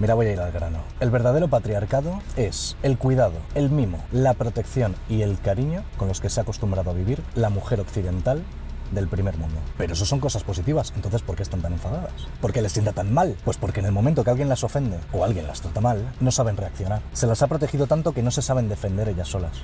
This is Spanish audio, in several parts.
Mira, voy a ir al grano. El verdadero patriarcado es el cuidado, el mimo, la protección y el cariño con los que se ha acostumbrado a vivir la mujer occidental del primer mundo. Pero eso son cosas positivas, entonces ¿por qué están tan enfadadas? ¿Por qué les sienta tan mal? Pues porque en el momento que alguien las ofende o alguien las trata mal, no saben reaccionar. Se las ha protegido tanto que no se saben defender ellas solas,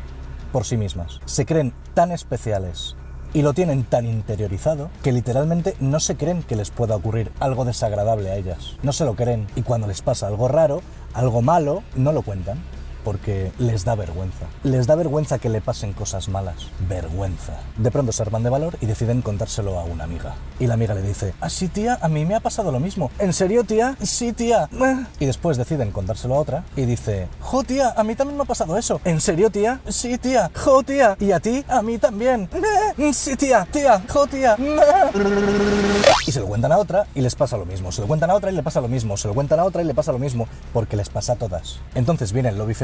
por sí mismas. Se creen tan especiales y lo tienen tan interiorizado que literalmente no se creen que les pueda ocurrir algo desagradable a ellas. No se lo creen y cuando les pasa algo raro, algo malo, no lo cuentan porque les da vergüenza. Les da vergüenza que le pasen cosas malas. Vergüenza. De pronto se arman de valor y deciden contárselo a una amiga. Y la amiga le dice, ah, sí, tía, a mí me ha pasado lo mismo. ¿En serio, tía? Sí, tía. Y después deciden contárselo a otra y dice, jo, tía, a mí también me ha pasado eso. ¿En serio, tía? Sí, tía. Jo, tía. ¿Y a ti? A mí también. Sí, tía. Tía. Jo, tía. Y se lo cuentan a otra y les pasa lo mismo. Se lo cuentan a otra y le pasa lo mismo. Se lo cuentan a otra y le pasa lo mismo. Porque les pasa a todas. Entonces viene el lobby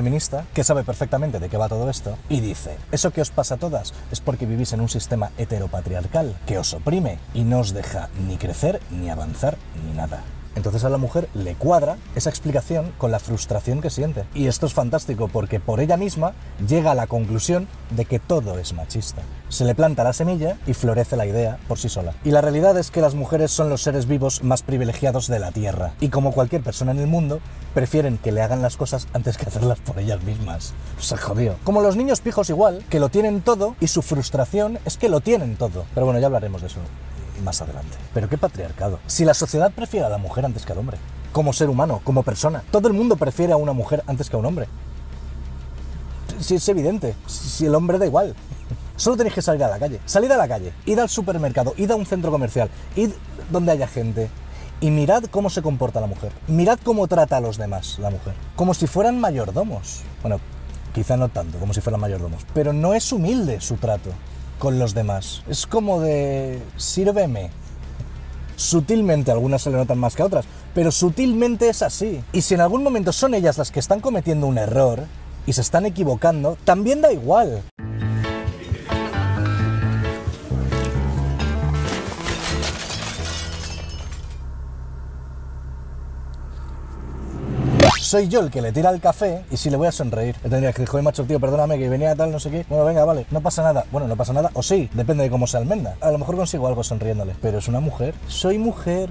que sabe perfectamente de qué va todo esto, y dice, eso que os pasa a todas es porque vivís en un sistema heteropatriarcal que os oprime y no os deja ni crecer, ni avanzar, ni nada. Entonces a la mujer le cuadra esa explicación con la frustración que siente. Y esto es fantástico porque por ella misma llega a la conclusión de que todo es machista. Se le planta la semilla y florece la idea por sí sola. Y la realidad es que las mujeres son los seres vivos más privilegiados de la Tierra. Y como cualquier persona en el mundo, prefieren que le hagan las cosas antes que hacerlas por ellas mismas. Se jodió. Como los niños pijos igual, que lo tienen todo y su frustración es que lo tienen todo. Pero bueno, ya hablaremos de eso más adelante. Pero qué patriarcado. Si la sociedad prefiere a la mujer antes que al hombre, como ser humano, como persona, todo el mundo prefiere a una mujer antes que a un hombre. Si es evidente, si el hombre da igual. Solo tenéis que salir a la calle. Salid a la calle, id al supermercado, id a un centro comercial, id donde haya gente. Y mirad cómo se comporta la mujer. Mirad cómo trata a los demás la mujer. Como si fueran mayordomos. Bueno, quizá no tanto como si fueran mayordomos. Pero no es humilde su trato con los demás. Es como de sírveme. Sutilmente, algunas se le notan más que otras, pero sutilmente es así. Y si en algún momento son ellas las que están cometiendo un error y se están equivocando, también da igual. Soy yo el que le tira el café y si le voy a sonreír. Le tendría que decir, joder, macho, tío, perdóname que venía tal, no sé qué. Bueno, venga, vale, no pasa nada. Bueno, no pasa nada, o sí, depende de cómo se almenda. A lo mejor consigo algo sonriéndole, pero es una mujer. Soy mujer.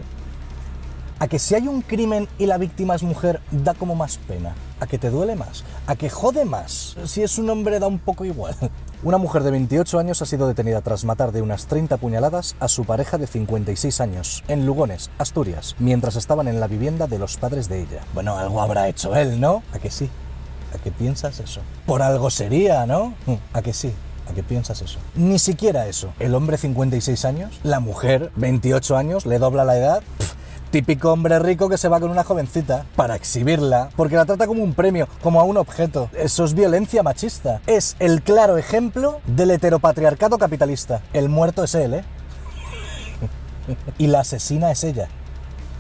A que si hay un crimen y la víctima es mujer, da como más pena. A que te duele más. A que jode más. Si es un hombre, da un poco igual. Una mujer de 28 años ha sido detenida tras matar de unas 30 puñaladas a su pareja de 56 años, en Lugones, Asturias, mientras estaban en la vivienda de los padres de ella. Bueno, algo habrá hecho él, ¿no? ¿A que sí? ¿A qué piensas eso? Por algo sería, ¿no? ¿A que sí? ¿A qué piensas eso? Ni siquiera eso. El hombre 56 años, la mujer 28 años, le dobla la edad. Típico hombre rico que se va con una jovencita para exhibirla, porque la trata como un premio, como a un objeto. Eso es violencia machista. Es el claro ejemplo del heteropatriarcado capitalista. El muerto es él, ¿eh? y la asesina es ella.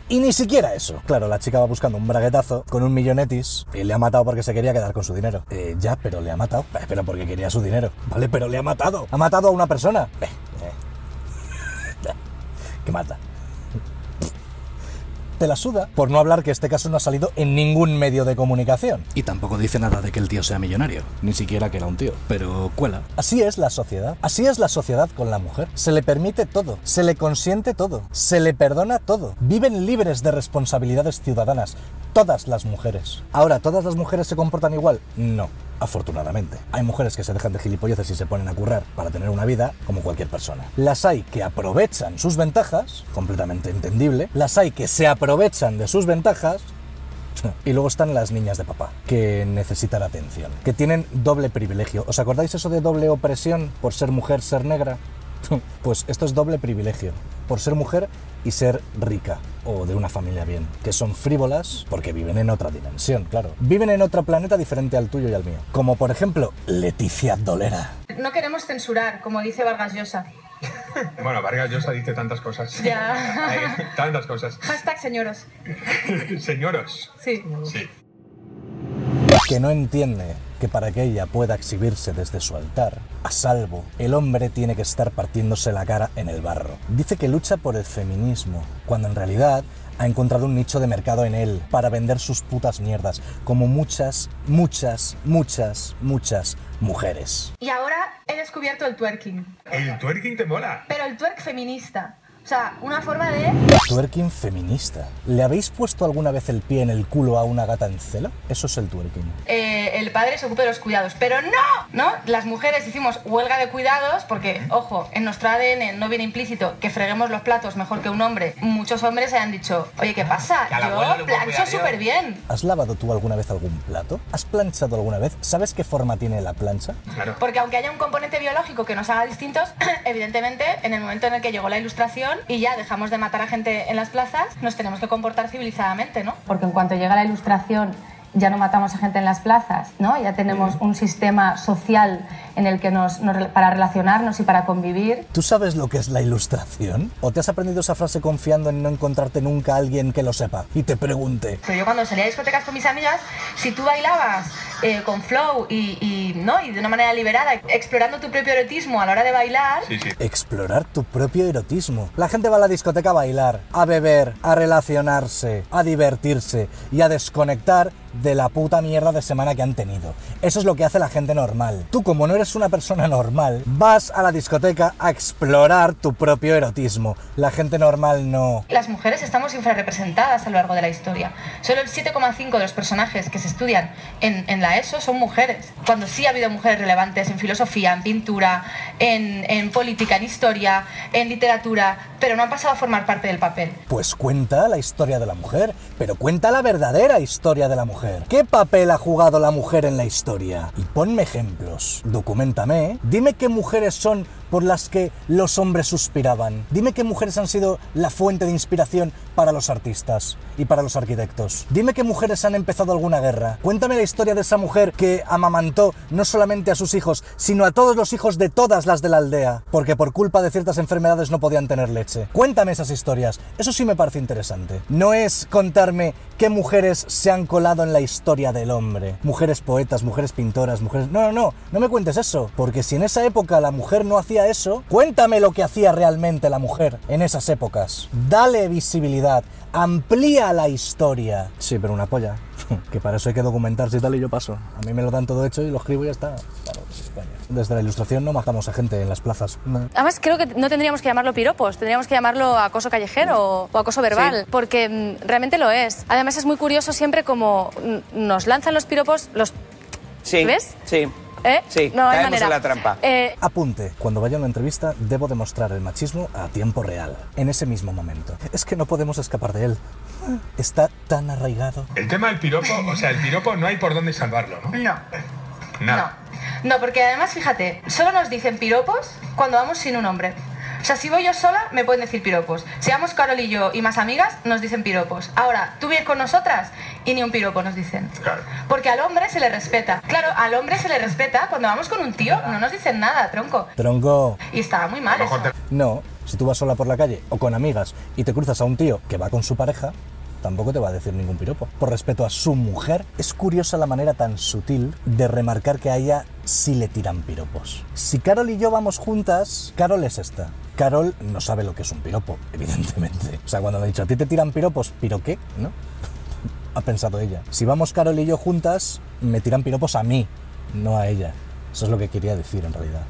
Y ni siquiera eso. Claro, la chica va buscando un braguetazo con un millonetis y le ha matado porque se quería quedar con su dinero. Eh, ya, pero le ha matado. Eh, pero porque quería su dinero. Vale, pero le ha matado. Ha matado a una persona. Eh, eh. ¿Qué mata? Te la suda, por no hablar que este caso no ha salido en ningún medio de comunicación. Y tampoco dice nada de que el tío sea millonario, ni siquiera que era un tío, pero cuela. Así es la sociedad, así es la sociedad con la mujer. Se le permite todo, se le consiente todo, se le perdona todo. Viven libres de responsabilidades ciudadanas, todas las mujeres. Ahora, ¿todas las mujeres se comportan igual? No afortunadamente. Hay mujeres que se dejan de gilipolleces y se ponen a currar para tener una vida como cualquier persona. Las hay que aprovechan sus ventajas, completamente entendible. Las hay que se aprovechan de sus ventajas. Y luego están las niñas de papá, que necesitan atención, que tienen doble privilegio. ¿Os acordáis eso de doble opresión por ser mujer, ser negra? Pues esto es doble privilegio, por ser mujer y ser rica o de una familia bien, que son frívolas porque viven en otra dimensión, claro. Viven en otro planeta diferente al tuyo y al mío. Como por ejemplo Leticia Dolera. No queremos censurar, como dice Vargas Llosa. Bueno, Vargas Llosa dice tantas cosas. Ya. tantas cosas. Hashtag señoros. señoros. Sí. Sí. Que no entiende que para que ella pueda exhibirse desde su altar, a salvo, el hombre tiene que estar partiéndose la cara en el barro. Dice que lucha por el feminismo, cuando en realidad ha encontrado un nicho de mercado en él para vender sus putas mierdas, como muchas, muchas, muchas, muchas mujeres. Y ahora he descubierto el twerking. El twerking te mola. Pero el twerk feminista. O sea, una forma de... Twerking feminista. ¿Le habéis puesto alguna vez el pie en el culo a una gata en celo? Eso es el twerking. eh, el padre se ocupe de los cuidados. Pero no, ¿no? Las mujeres hicimos huelga de cuidados porque, ojo, en nuestro ADN no viene implícito que freguemos los platos mejor que un hombre. Muchos hombres se han dicho, oye, ¿qué pasa? Abuelo le Yo plancho súper bien. ¿Has lavado tú alguna vez algún plato? ¿Has planchado alguna vez? ¿Sabes qué forma tiene la plancha? Claro. Porque aunque haya un componente biológico que nos haga distintos, evidentemente en el momento en el que llegó la ilustración y ya dejamos de matar a gente en las plazas, nos tenemos que comportar civilizadamente, ¿no? porque en cuanto llega la ilustración ya no matamos a gente en las plazas, ¿no? Ya tenemos un sistema social en el que nos, nos- para relacionarnos y para convivir. ¿Tú sabes lo que es la ilustración? ¿O te has aprendido esa frase confiando en no encontrarte nunca a alguien que lo sepa y te pregunte? Pero yo cuando salía a discotecas con mis amigas, si tú bailabas eh, con flow y, y, ¿no? y de una manera liberada, explorando tu propio erotismo a la hora de bailar, Sí, sí. Explorar tu propio erotismo. La gente va a la discoteca a bailar, a beber, a relacionarse, a divertirse y a desconectar de la puta mierda de semana que han tenido. Eso es lo que hace la gente normal. Tú, como no eres una persona normal, vas a la discoteca a explorar tu propio erotismo. La gente normal no. las mujeres estamos infrarrepresentadas a lo largo de la historia. Solo el 7,5 de los personajes que se estudian en, en la ESO son mujeres. Cuando sí ha habido mujeres relevantes en filosofía, en pintura, en, política, en historia, en literatura, pero no han pasado a formar parte del papel. Pues cuenta la historia de la mujer, pero cuenta la verdadera historia de la mujer. ¿Qué papel ha jugado la mujer en la historia? Y ponme ejemplos, documentame, dime qué mujeres son por las que los hombres suspiraban. Dime qué mujeres han sido la fuente de inspiración para los artistas y para los arquitectos. Dime qué mujeres han empezado alguna guerra. Cuéntame la historia de esa mujer que amamantó no solamente a sus hijos, sino a todos los hijos de todas las de la aldea, porque por culpa de ciertas enfermedades no podían tener leche. Cuéntame esas historias. Eso sí me parece interesante. No es contarme qué mujeres se han colado en la historia del hombre. Mujeres poetas, mujeres pintoras, mujeres... No, no, no. No me cuentes eso. Porque si en esa época la mujer no hacía eso, cuéntame lo que hacía realmente la mujer en esas épocas. Dale visibilidad. Amplía la historia. Sí, pero una polla. que para eso hay que documentarse y tal y yo paso. A mí me lo dan todo hecho y lo escribo y ya está. Coño. Desde la ilustración no matamos a gente en las plazas. No. Además, creo que no tendríamos que llamarlo piropos, tendríamos que llamarlo acoso callejero o, o acoso verbal, porque mm, realmente lo es. Además, es muy curioso siempre como mm, nos lanzan los piropos, los... Sí. ¿Ves? Sí. ¿Eh? Sí, no hay caemos manera. en la trampa. Eh, Apunte, cuando vaya a una entrevista debo demostrar el machismo a tiempo real, en ese mismo momento. Es que no podemos escapar de él. Está tan arraigado. El tema del piropo, o sea, el piropo no hay por dónde salvarlo, ¿no? No. Nada. No. No, porque además, fíjate, solo nos dicen piropos cuando vamos sin un hombre. O sea, si voy yo sola, me pueden decir piropos. Si vamos Carol y yo y más amigas, nos dicen piropos. Ahora, tú vienes con nosotras y ni un piropo nos dicen. Claro. Porque al hombre se le respeta. Claro, al hombre se le respeta. Cuando vamos con un tío, no nos dicen nada, tronco. Tronco. Y estaba muy mal eso. te- No, si tú vas sola por la calle o con amigas y te cruzas a un tío que va con su pareja, tampoco te va a decir ningún piropo. Por respeto a su mujer, es curiosa la manera tan sutil de remarcar que a ella sí le tiran piropos. Si Carol y yo vamos juntas, Carol es esta. Carol no sabe lo que es un piropo, evidentemente. O sea, cuando le he dicho, a ti te tiran piropos, ¿piro qué? ¿No? ha pensado ella. Si vamos Carol y yo juntas, me tiran piropos a mí, no a ella. Eso es lo que quería decir en realidad.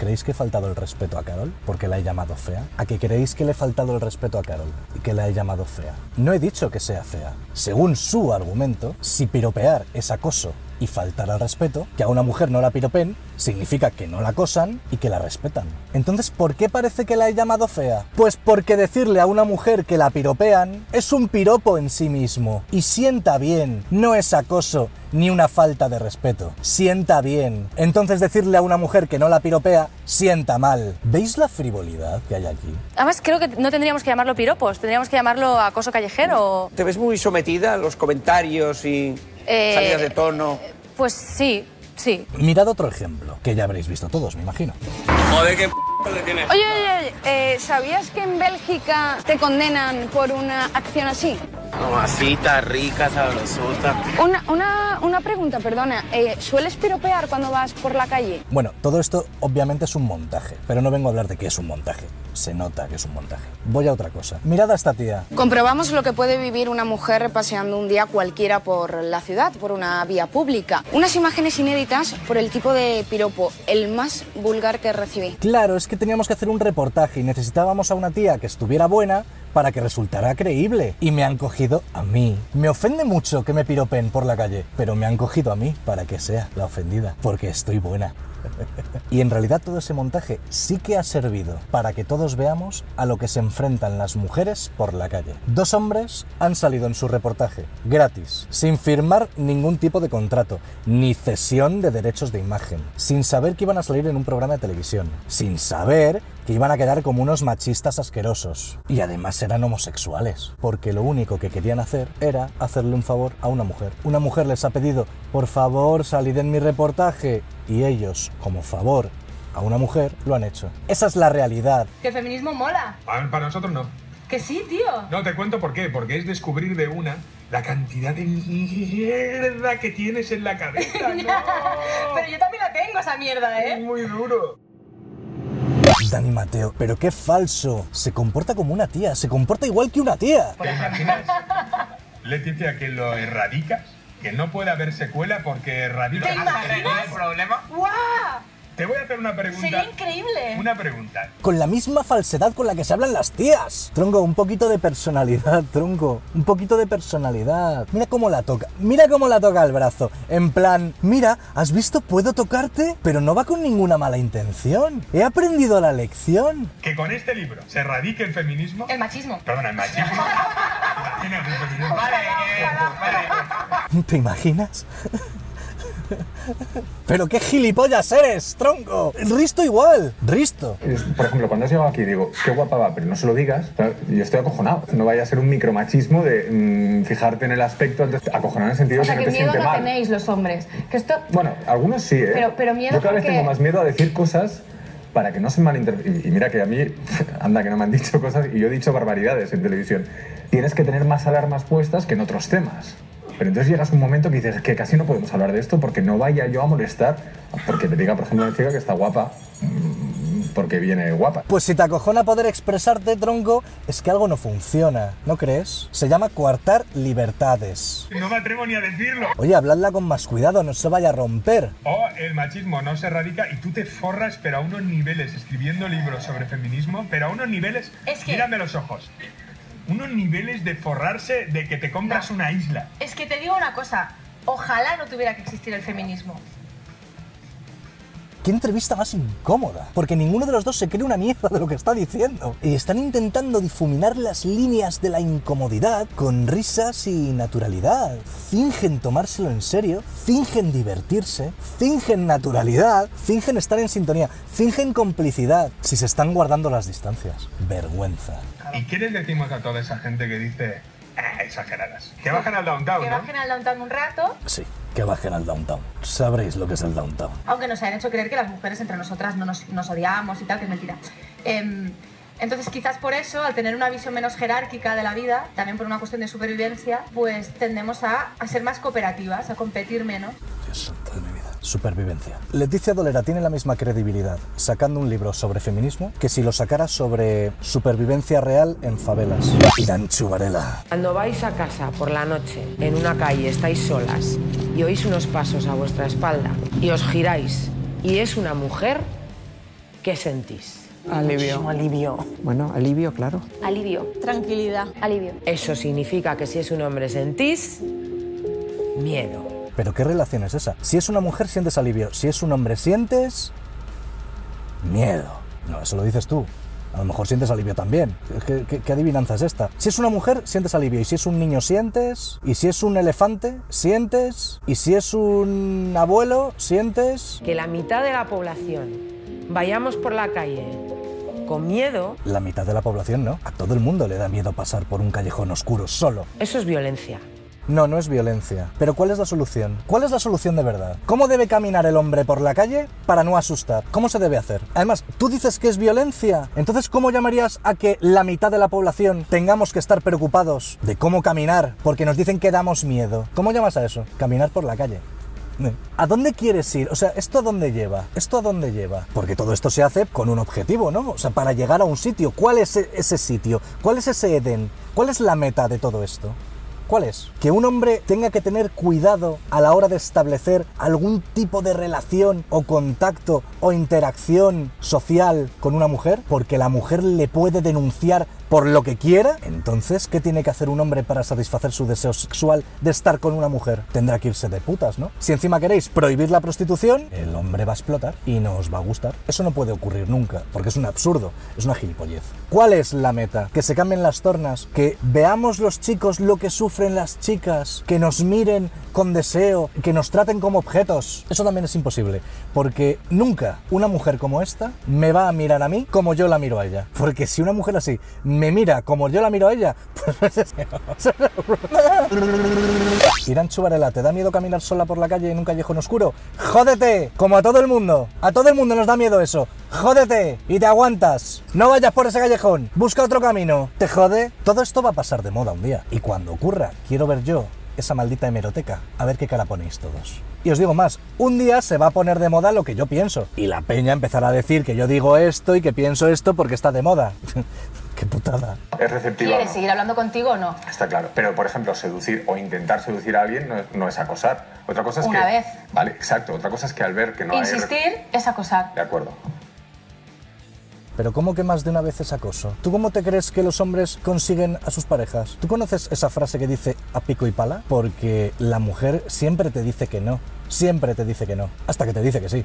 ¿Creéis que he faltado el respeto a Carol porque la he llamado fea? ¿A que creéis que le he faltado el respeto a Carol y que la he llamado fea? No he dicho que sea fea. Según su argumento, si piropear es acoso y faltar al respeto, que a una mujer no la piropen, significa que no la acosan y que la respetan. Entonces, ¿por qué parece que la he llamado fea? Pues porque decirle a una mujer que la piropean es un piropo en sí mismo y sienta bien, no es acoso ni una falta de respeto. Sienta bien. Entonces decirle a una mujer que no la piropea, sienta mal. ¿Veis la frivolidad que hay aquí? además, creo que no tendríamos que llamarlo piropos, tendríamos que llamarlo acoso callejero. ¿Te ves muy sometida a los comentarios y Eh, salidas de tono? Pues sí, sí. Mirad otro ejemplo, que ya habréis visto todos, me imagino. Joder, qué p le tienes. Oye, oye, oye, eh, ¿sabías que en Bélgica te condenan por una acción así? Mamacita rica, sabrosota. Una, una, una pregunta, perdona. Eh, ¿Sueles piropear cuando vas por la calle? Bueno, todo esto obviamente es un montaje, pero no vengo a hablar de que es un montaje. Se nota que es un montaje. Voy a otra cosa. Mirad a esta tía. Comprobamos lo que puede vivir una mujer paseando un día cualquiera por la ciudad, por una vía pública. Unas imágenes inéditas por el tipo de piropo, el más vulgar que recibí. Claro, es que teníamos que hacer un reportaje y necesitábamos a una tía que estuviera buena para que resultara creíble. Y me han cogido a mí. Me ofende mucho que me piropen por la calle, pero me han cogido a mí para que sea la ofendida, porque estoy buena. Y en realidad todo ese montaje sí que ha servido para que todos veamos a lo que se enfrentan las mujeres por la calle. Dos hombres han salido en su reportaje, gratis, sin firmar ningún tipo de contrato, ni cesión de derechos de imagen, sin saber que iban a salir en un programa de televisión, sin saber que iban a quedar como unos machistas asquerosos. Y además eran homosexuales, porque lo único que querían hacer era hacerle un favor a una mujer. Una mujer les ha pedido, por favor, salid en mi reportaje, y ellos, como favor a una mujer, lo han hecho. Esa es la realidad. Que el feminismo mola. Para, para nosotros no. Que sí, tío. No, te cuento por qué. Porque es descubrir de una la cantidad de mierda que tienes en la cabeza. No. Pero yo también la tengo esa mierda, Es ¿eh? muy duro. Dani Mateo, pero qué falso. Se comporta como una tía, se comporta igual que una tía. ¿Te imaginas, Leticia, que lo erradicas? Que no puede haber secuela porque erradicas... ¿Te imaginas? Te voy a hacer una pregunta. Sería increíble. Una pregunta. Con la misma falsedad con la que se hablan las tías. Tronco, un poquito de personalidad, tronco. Un poquito de personalidad. Mira cómo la toca. Mira cómo la toca el brazo. En plan, mira, ¿has visto? Puedo tocarte, pero no va con ninguna mala intención. He aprendido la lección. Que con este libro se erradique el feminismo... El machismo. Perdona, el machismo. ¿Te imaginas? Pero qué gilipollas eres, tronco. Risto igual. Risto. Es, Por ejemplo, cuando has llegado aquí digo, qué guapa va, pero no se lo digas, yo estoy acojonado. No vaya a ser un micromachismo de mm, fijarte en el aspecto, entonces, acojonado en el sentido O sea, de que miedo no mal. tenéis los hombres. Que esto... Bueno, algunos sí, ¿eh? Pero- pero miedo Yo cada vez tengo más miedo a decir cosas para que no se malinterpreten. Y mira que a mí, anda, que no me han dicho cosas y yo he dicho barbaridades en televisión. Tienes que tener más alarmas puestas que en otros temas. Pero entonces llegas a un momento que dices que casi no podemos hablar de esto porque no vaya yo a molestar, porque me diga, por ejemplo, una chica que está guapa, mm, porque viene guapa. Pues si te acojona poder expresarte, tronco, es que algo no funciona, ¿no crees? Se llama coartar libertades. No me atrevo ni a decirlo. Oye, habladla con más cuidado, no se vaya a romper. O el machismo no se erradica y tú te forras, pero a unos niveles, escribiendo libros sobre feminismo, pero a unos niveles, Es que- mírame los ojos, unos niveles de forrarse de que te compras No. una isla. Es que te digo una cosa. Ojalá no tuviera que existir el feminismo. ¿Qué entrevista más incómoda? Porque ninguno de los dos se cree una mierda de lo que está diciendo. Y están intentando difuminar las líneas de la incomodidad con risas y naturalidad. Fingen tomárselo en serio, fingen divertirse, fingen naturalidad, fingen estar en sintonía, fingen complicidad. Si se están guardando las distancias. Vergüenza. ¿Y qué les decimos a toda esa gente que dice, "Ah, exageradas? Que bajan al downtown, Que ¿no? bajen al downtown un rato, Sí, que bajen al downtown. Sabréis lo que es el downtown. aunque nos hayan hecho creer que las mujeres entre nosotras no nos, nos odiamos y tal, que es mentira. Em, entonces quizás por eso, al tener una visión menos jerárquica de la vida, también por una cuestión de supervivencia, pues tendemos a, a ser más cooperativas, a competir menos. Dios santo de mi vida. Supervivencia. Leticia Dolera tiene la misma credibilidad sacando un libro sobre feminismo que si lo sacara sobre supervivencia real en favelas. Iranchu Varela. Cuando vais a casa por la noche, en una calle, estáis solas y oís unos pasos a vuestra espalda y os giráis y es una mujer, ¿qué sentís? Alivio. Alivio. Bueno, alivio, claro. Alivio. Tranquilidad. Alivio. Eso significa que si es un hombre sentís miedo. ¿Pero qué relación es esa? Si es una mujer sientes alivio, si es un hombre sientes miedo. No, eso lo dices tú. A lo mejor sientes alivio también. ¿Qué, qué- qué adivinanza es esta? Si es una mujer, sientes alivio. Y si es un niño, sientes. Y si es un elefante, sientes. Y si es un abuelo, sientes. Que la mitad de la población vayamos por la calle con miedo, La mitad de la población no. A todo el mundo le da miedo pasar por un callejón oscuro solo. eso es violencia. No, no es violencia. Pero ¿cuál es la solución? ¿Cuál es la solución de verdad? ¿Cómo debe caminar el hombre por la calle para no asustar? ¿Cómo se debe hacer? Además, tú dices que es violencia. Entonces, ¿cómo llamarías a que la mitad de la población tengamos que estar preocupados de cómo caminar porque nos dicen que damos miedo? ¿Cómo llamas a eso? Caminar por la calle. ¿A dónde quieres ir? O sea, ¿esto a dónde lleva? ¿Esto a dónde lleva? Porque todo esto se hace con un objetivo, ¿no? O sea, para llegar a un sitio. ¿Cuál es e- ese sitio? ¿Cuál es ese Edén? ¿Cuál es la meta de todo esto? ¿Cuál es? Que un hombre tenga que tener cuidado a la hora de establecer algún tipo de relación o contacto o interacción social con una mujer porque la mujer le puede denunciar por lo que quiera. Entonces, ¿qué tiene que hacer un hombre para satisfacer su deseo sexual de estar con una mujer? Tendrá que irse de putas, ¿no? Si encima queréis prohibir la prostitución, el hombre va a explotar y no os va a gustar. Eso no puede ocurrir nunca, porque es un absurdo, es una gilipollez. ¿Cuál es la meta? Que se cambien las tornas, que veamos los chicos lo que sufren las chicas, que nos miren con deseo, que nos traten como objetos. Eso también es imposible, porque nunca una mujer como esta me va a mirar a mí como yo la miro a ella. Porque si una mujer así mira como yo la miro a ella, pues es Irán Chubarela, ¿te da miedo caminar sola por la calle en un callejón oscuro? ¡Jódete! Como a todo el mundo. A todo el mundo nos da miedo eso. ¡Jódete! Y te aguantas. No vayas por ese callejón. Busca otro camino. ¿Te jode? Todo esto va a pasar de moda un día. Y cuando ocurra, quiero ver yo esa maldita hemeroteca. A ver qué cara ponéis todos. Y os digo más, un día se va a poner de moda lo que yo pienso. Y la peña empezará a decir que yo digo esto y que pienso esto porque está de moda. qué putada. Es receptiva. ¿Quieres seguir hablando contigo o no? Está claro. Pero, por ejemplo, seducir o intentar seducir a alguien no es, no es acosar. Otra cosa es Una que. vez. Vale, exacto. Otra cosa es que al ver que no hay. Insistir es acosar. De acuerdo. Pero ¿cómo que más de una vez es acoso? ¿Tú cómo te crees que los hombres consiguen a sus parejas? ¿Tú conoces esa frase que dice a pico y pala? Porque la mujer siempre te dice que no. Siempre te dice que no. Hasta que te dice que sí.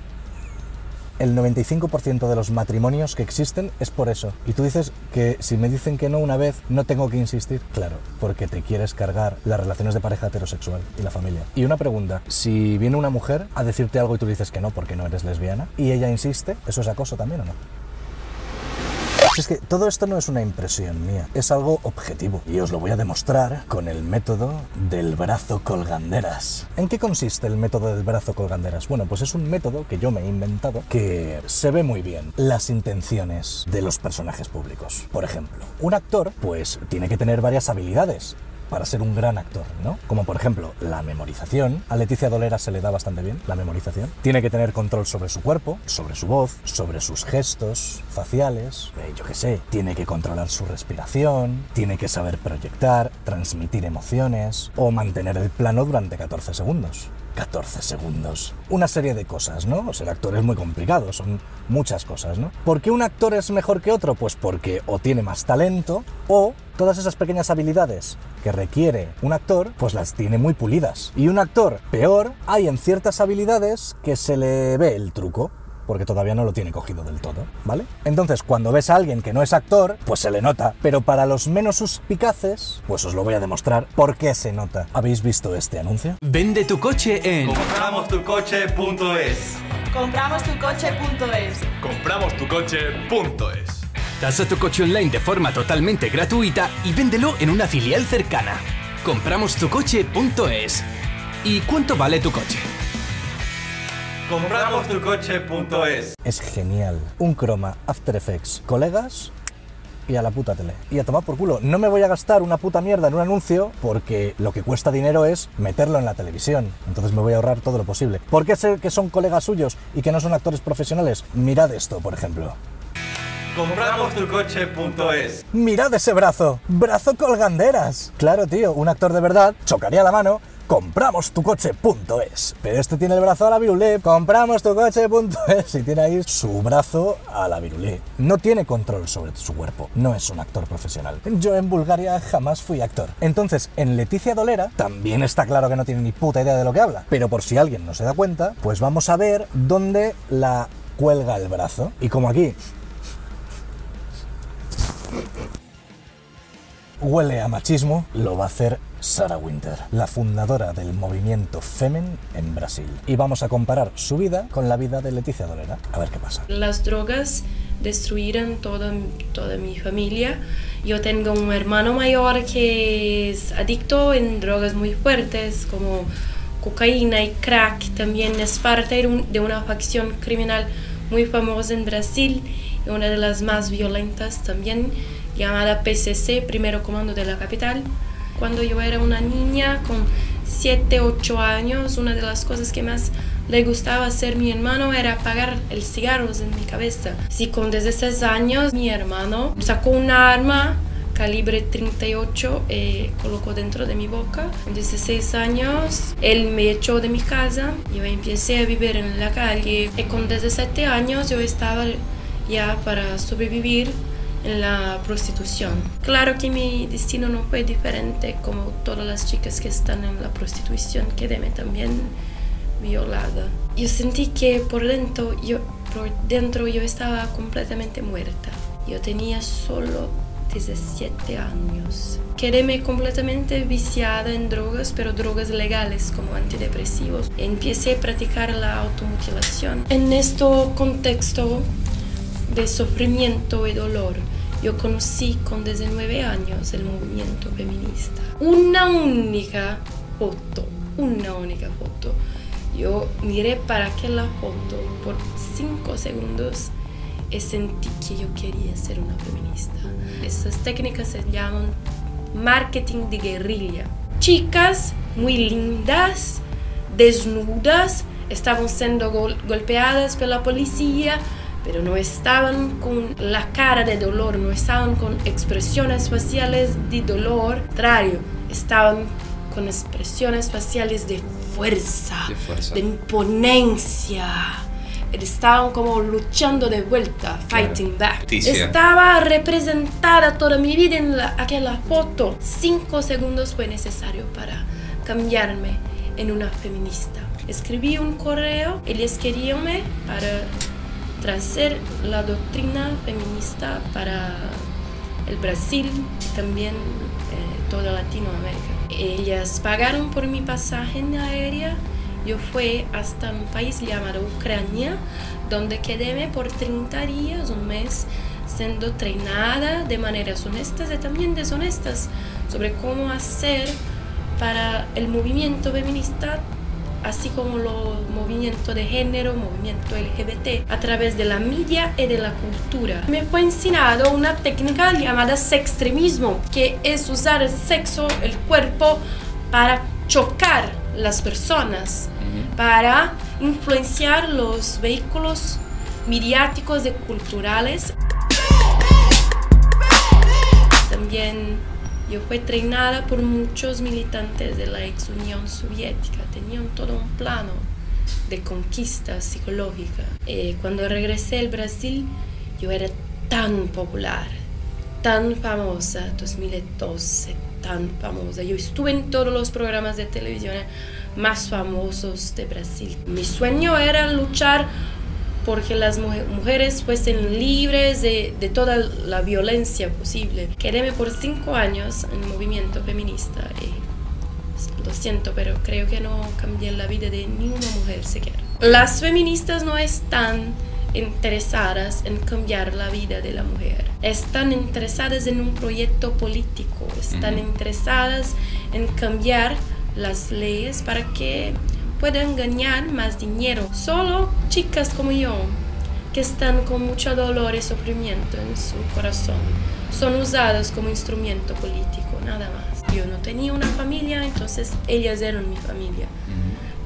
El 95% de los matrimonios que existen es por eso. Y tú dices que si me dicen que no una vez, no tengo que insistir. Claro, porque te quieres cargar las relaciones de pareja heterosexual y la familia. Y una pregunta, si viene una mujer a decirte algo y tú dices que no porque no eres lesbiana, y ella insiste, ¿eso es acoso también o no? Es que todo esto no es una impresión mía, es algo objetivo. Y os lo voy a demostrar con el método del brazo colganderas. ¿En qué consiste el método del brazo colganderas? Bueno, pues es un método que yo me he inventado que se ve muy bien las intenciones de los personajes públicos. Por ejemplo, un actor pues tiene que tener varias habilidades para ser un gran actor, ¿no? Como por ejemplo la memorización. A Leticia Dolera se le da bastante bien la memorización. Tiene que tener control sobre su cuerpo, sobre su voz, sobre sus gestos faciales, eh, yo qué sé. Tiene que controlar su respiración, tiene que saber proyectar, transmitir emociones o mantener el plano durante 14 segundos. 14 segundos. Una serie de cosas, ¿no? Ser actor es muy complicado, son muchas cosas, ¿no? ¿Por qué un actor es mejor que otro? Pues porque o tiene más talento o todas esas pequeñas habilidades que requiere un actor, pues las tiene muy pulidas. Y un actor peor, hay en ciertas habilidades que se le ve el truco porque todavía no lo tiene cogido del todo, ¿vale? Entonces, cuando ves a alguien que no es actor, pues se le nota, pero para los menos suspicaces, pues os lo voy a demostrar por qué se nota. ¿Habéis visto este anuncio? Vende tu coche en Compramostucoche.es. Compramostucoche.es. Compramostucoche.es. Tasa tu coche online de forma totalmente gratuita y véndelo en una filial cercana. Compramostucoche.es. ¿Y cuánto vale tu coche? Compramostucoche.es. Es genial. Un croma, After Effects, colegas y a la puta tele. Y a tomar por culo. No me voy a gastar una puta mierda en un anuncio porque lo que cuesta dinero es meterlo en la televisión. Entonces me voy a ahorrar todo lo posible. ¿Por qué sé que son colegas suyos y que no son actores profesionales? Mirad esto, por ejemplo. Compramostucoche.es. Mirad ese brazo. Brazo colganderas. Claro, tío, un actor de verdad chocaría la mano. Compramos tu coche.es. Pero este tiene el brazo a la virulé. Compramos tu coche.es. Y tiene ahí su brazo a la virulé. No tiene control sobre su cuerpo. No es un actor profesional. Yo en Bulgaria jamás fui actor. Entonces, en Leticia Dolera también está claro que no tiene ni puta idea de lo que habla. Pero por si alguien no se da cuenta, pues vamos a ver dónde la cuelga el brazo. Y como aquí huele a machismo, lo va a hacer Sarah Winter, la fundadora del movimiento Femen en Brasil. Y vamos a comparar su vida con la vida de Leticia Dolera. A ver qué pasa. Las drogas destruyeron toda, toda mi familia. Yo tengo un hermano mayor que es adicto en drogas muy fuertes como cocaína y crack. También es parte de un- de una facción criminal muy famosa en Brasil y una de las más violentas también, llamada PCC, Primero Comando de la Capital. Cuando yo era una niña con 7, 8 años, una de las cosas que más le gustaba hacer mi hermano era apagar el cigarros en mi cabeza. Sí, con 16 años mi hermano sacó una arma calibre 38 y colocó dentro de mi boca. Con 16 años él me echó de mi casa, yo empecé a vivir en la calle y con 17 años yo estaba ya para sobrevivir en la prostitución. Claro que mi destino no fue diferente como todas las chicas que están en la prostitución, quedé también violada. Yo sentí que por dentro yo, por dentro yo estaba completamente muerta. Yo tenía solo 17 años. Quedéme completamente viciada en drogas, pero drogas legales como antidepresivos. Empecé a practicar la automutilación. En este contexto de sufrimiento y dolor, yo conocí con 19 años el movimiento feminista. Una única foto, una única foto. Yo miré para aquella foto por 5 segundos y sentí que yo quería ser una feminista. Esas técnicas se llaman marketing de guerrilla. Chicas muy lindas, desnudas, estaban siendo gol- golpeadas por la policía, pero no estaban con la cara de dolor, no estaban con expresiones faciales de dolor, contrario, estaban con expresiones faciales de fuerza, De fuerza. de imponencia. Estaban como luchando de vuelta, fighting back. Estaba representada toda mi vida en la- aquella foto. Cinco segundos fue necesario para cambiarme en una feminista. Escribí un correo y les queríame para traer la doctrina feminista para el Brasil y también eh, toda Latinoamérica. Ellas pagaron por mi pasaje en aérea. Yo fui hasta un país llamado Ucrania, donde quedé por 30 días, un mes, siendo entrenada de maneras honestas y también deshonestas sobre cómo hacer para el movimiento feminista así como los movimientos de género, movimiento LGBT, a través de la media y de la cultura. Me fue enseñado una técnica llamada sextremismo, que es usar el sexo, el cuerpo, para chocar las personas, para influenciar los vehículos mediáticos y culturales. También yo fui entrenada por muchos militantes de la ex Unión Soviética. Tenían todo un plano de conquista psicológica. Eh, cuando regresé al Brasil, yo era tan popular, tan famosa, 2012, tan famosa. Yo estuve en todos los programas de televisión más famosos de Brasil. Mi sueño era luchar porque las muje- mujeres fuesen libres de, de toda la violencia posible. Quedéme por cinco años en el movimiento feminista y lo siento, pero creo que no cambié la vida de ninguna mujer siquiera. Las feministas no están interesadas en cambiar la vida de la mujer. Están interesadas en un proyecto político, están interesadas en cambiar las leyes para que puedan ganar más dinero. Solo chicas como yo, que están con mucho dolor y sufrimiento en su corazón, son usadas como instrumento político, nada más. Yo no tenía una familia, entonces ellas eran mi familia.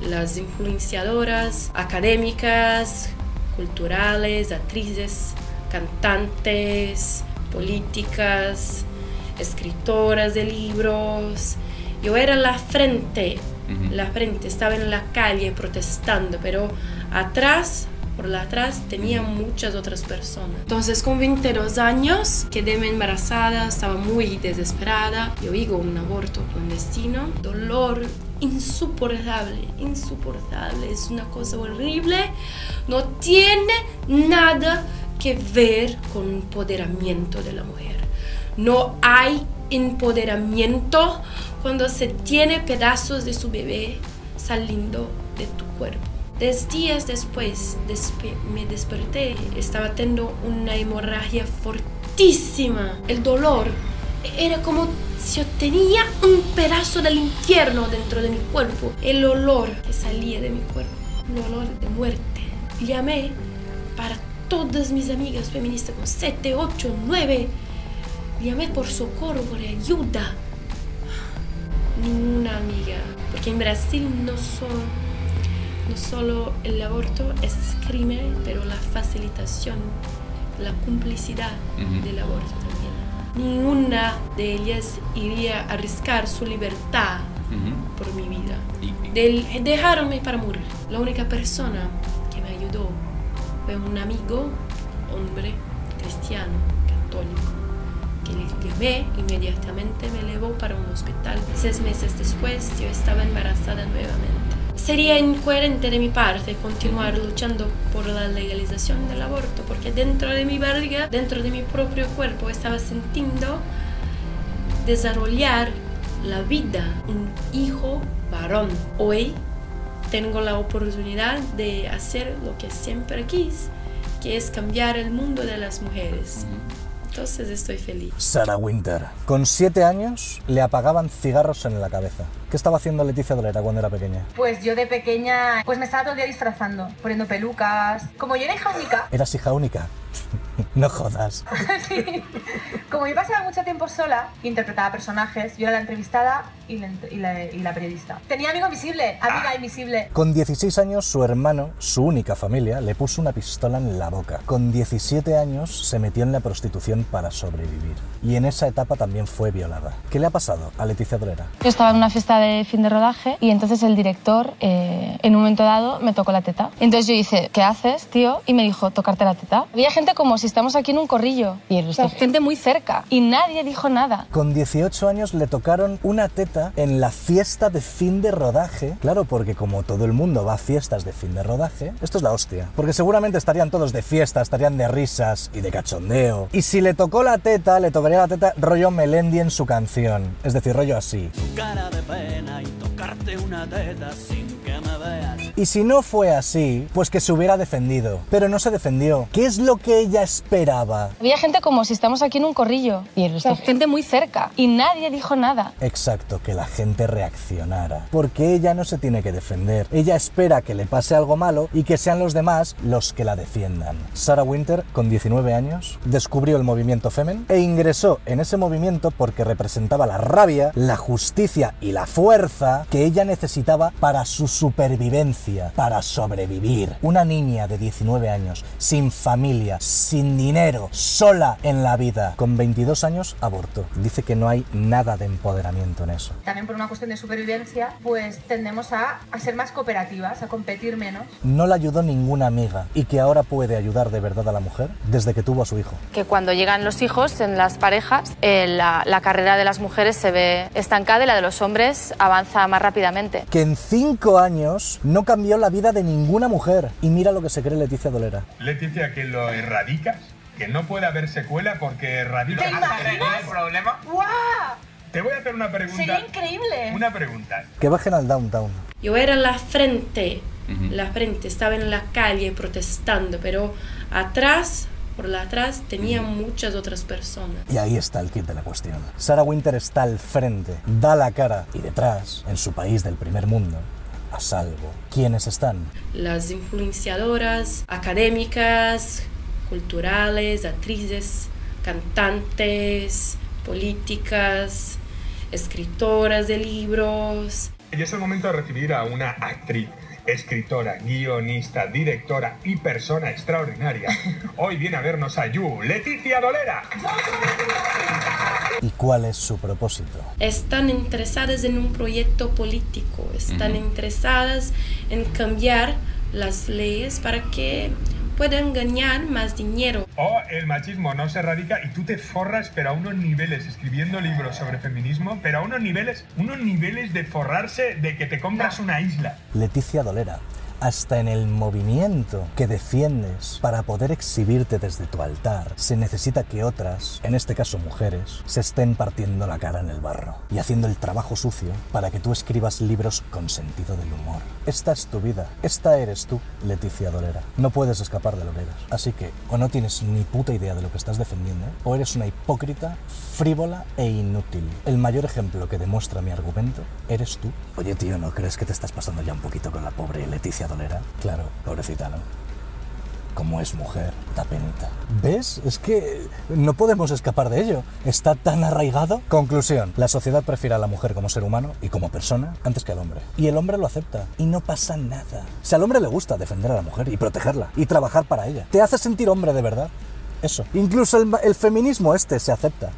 Las influenciadoras académicas, culturales, actrices, cantantes, políticas, escritoras de libros. Yo era la frente, la frente, estaba en la calle protestando, pero atrás, por la atrás, tenía muchas otras personas. Entonces, con 22 años, quedé embarazada, estaba muy desesperada. Yo digo un aborto clandestino, dolor insoportable, insoportable, es una cosa horrible, no tiene nada que ver con empoderamiento de la mujer. No hay empoderamiento cuando se tiene pedazos de su bebé saliendo de tu cuerpo. Tres días después despe- me desperté, estaba teniendo una hemorragia fortísima. El dolor era como si yo tenía un pedazo del infierno dentro de mi cuerpo. El olor que salía de mi cuerpo, un olor de muerte. Llamé para todas mis amigas feministas con 7, 8, 9. Llamé por socorro, por ayuda. Ninguna amiga, porque en Brasil no son no solo el aborto es crimen, pero la facilitación, la complicidad del aborto también. Ninguna de ellas iría a arriesgar su libertad por mi vida. Del, dejaronme para morir. La única persona que me ayudó fue un amigo, hombre, cristiano, católico, que le llamé inmediatamente, me llevó para un hospital. Seis meses después yo estaba embarazada nuevamente. Sería incoherente de mi parte continuar luchando por la legalización del aborto, porque dentro de mi barriga, dentro de mi propio cuerpo, estaba sintiendo desarrollar la vida, un hijo varón. Hoy tengo la oportunidad de hacer lo que siempre quise, que es cambiar el mundo de las mujeres. Entonces estoy feliz. Sarah Winter. Con siete años le apagaban cigarros en la cabeza. ¿Qué estaba haciendo Leticia Dolera cuando era pequeña? Pues yo de pequeña, pues me estaba todo el día disfrazando, poniendo pelucas. Como yo era hija única, Eras hija única. no jodas. sí. como yo pasaba mucho tiempo sola, interpretaba personajes, yo era la entrevistada y la, y la- y la periodista. Tenía amigo invisible, amiga invisible. Con 16 años, su hermano, su única familia, le puso una pistola en la boca. Con 17 años, se metió en la prostitución para sobrevivir. Y en esa etapa también fue violada. ¿Qué le ha pasado a Leticia Dolera? Yo estaba en una fiesta de fin de rodaje y entonces el director eh, en un momento dado me tocó la teta. Entonces yo hice, ¿qué haces, tío? Y me dijo, tocarte la teta. Había gente como si estamos aquí en un corrillo. Y o sea, gente muy cerca. Y nadie dijo nada. Con 18 años le tocaron una teta en la fiesta de fin de rodaje. Claro, porque como todo el mundo va a fiestas de fin de rodaje, esto es la hostia. Porque seguramente estarían todos de fiesta, estarían de risas y de cachondeo. Y si le tocó la teta, le tocaría la teta rollo Melendi en su canción. Es decir, rollo así. cara de y tocarte una teta sin que me. Y si no fue así, pues que se hubiera defendido. Pero no se defendió. ¿Qué es lo que ella esperaba? Había gente como si estamos aquí en un corrillo. Y o sea, gente muy cerca. Y nadie dijo nada. Exacto, que la gente reaccionara. Porque ella no se tiene que defender. Ella espera que le pase algo malo y que sean los demás los que la defiendan. Sarah Winter, con 19 años, descubrió el movimiento Femen e ingresó en ese movimiento porque representaba la rabia, la justicia y la fuerza que ella necesitaba para su supervivencia, para sobrevivir. Una niña de 19 años, sin familia, sin dinero, sola en la vida, con 22 años, abortó. Dice que no hay nada de empoderamiento en eso. También por una cuestión de supervivencia, pues tendemos a, a ser más cooperativas, a competir menos. No la ayudó ninguna amiga y que ahora puede ayudar de verdad a la mujer desde que tuvo a su hijo. que cuando llegan los hijos en las parejas, eh, la, la carrera de las mujeres se ve estancada y la de los hombres avanza más rápidamente. Que en cinco años no cambió la vida de ninguna mujer. Y mira lo que se cree Leticia Dolera. Leticia, que lo erradicas, que no puede haber secuela porque erradicas ¿Te imaginas? el problema. ¡Guau! Te voy a hacer una pregunta. Sería increíble. Una pregunta. Que bajen al downtown. Yo era la frente, la frente, estaba en la calle protestando, pero atrás, por la atrás, tenía muchas otras personas. Y ahí está el kit de la cuestión. Sarah Winter está al frente, da la cara y detrás, en su país del primer mundo, a salvo. ¿Quiénes están? Las influenciadoras académicas, culturales, actrices, cantantes, políticas, escritoras de libros. Y es el momento de recibir a una actriz, escritora, guionista, directora y persona extraordinaria. Hoy viene a vernos a Yu, Leticia Dolera. ¿Y cuál es su propósito? Están interesadas en un proyecto político, están interesadas en cambiar las leyes para que puedan ganar más dinero. O el machismo no se erradica y tú te forras, pero a unos niveles, escribiendo libros sobre feminismo, pero a unos niveles, unos niveles de forrarse de que te compras una isla. Leticia Dolera, hasta en el movimiento que defiendes para poder exhibirte desde tu altar, se necesita que otras, en este caso mujeres, se estén partiendo la cara en el barro y haciendo el trabajo sucio para que tú escribas libros con sentido del humor. Esta es tu vida, esta eres tú, Leticia Dolera. No puedes escapar de lo que eres. Así que o no tienes ni puta idea de lo que estás defendiendo, o eres una hipócrita, frívola e inútil. El mayor ejemplo que demuestra mi argumento eres tú. Oye, tío, ¿no crees que te estás pasando ya un poquito con la pobre Leticia Dolera? Claro, pobrecita, ¿no? Como es mujer, da penita. ¿Ves? Es que no podemos escapar de ello. Está tan arraigado. Conclusión. La sociedad prefiere a la mujer como ser humano y como persona antes que al hombre. Y el hombre lo acepta. Y no pasa nada. Si al hombre le gusta defender a la mujer y protegerla y trabajar para ella. Te hace sentir hombre de verdad. Eso. Incluso el, el feminismo este se acepta.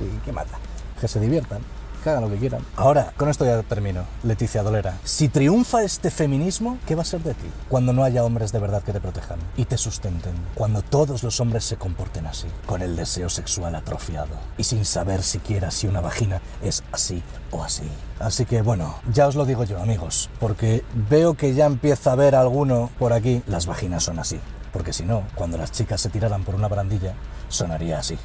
¿Y qué mata? Que se diviertan que hagan lo que quieran. Ahora, con esto ya termino. Leticia Dolera, si triunfa este feminismo, ¿qué va a ser de ti? Cuando no haya hombres de verdad que te protejan y te sustenten. Cuando todos los hombres se comporten así, con el deseo sexual atrofiado y sin saber siquiera si una vagina es así o así. Así que bueno, ya os lo digo yo, amigos, porque veo que ya empieza a haber alguno por aquí. Las vaginas son así. Porque si no, cuando las chicas se tiraran por una barandilla, sonaría así.